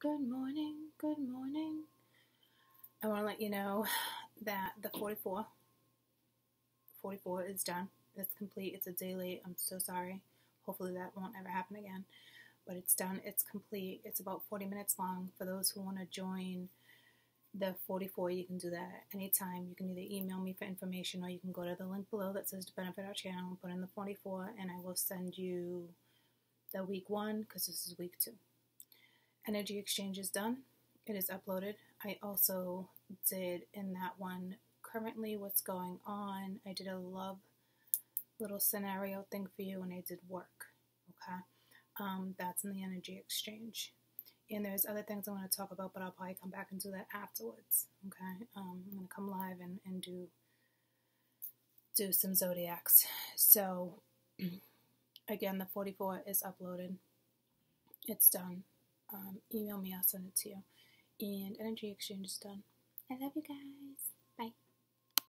Good morning, good morning. I want to let you know that the 44, 44 is done. It's complete. It's a day late. I'm so sorry. Hopefully that won't ever happen again. But it's done. It's complete. It's about 40 minutes long. For those who want to join the 44, you can do that at any time. You can either email me for information or you can go to the link below that says to benefit our channel, put in the 44, and I will send you the week one because this is week two. Energy exchange is done. It is uploaded. I also did in that one currently what's going on. I did a love little scenario thing for you and I did work. Okay. Um, that's in the energy exchange. And there's other things I want to talk about, but I'll probably come back and do that afterwards. Okay. Um, I'm gonna come live and, and do do some zodiacs. So again the 44 is uploaded. It's done um, email me, I'll send it to you. And energy exchange is done. I love you guys.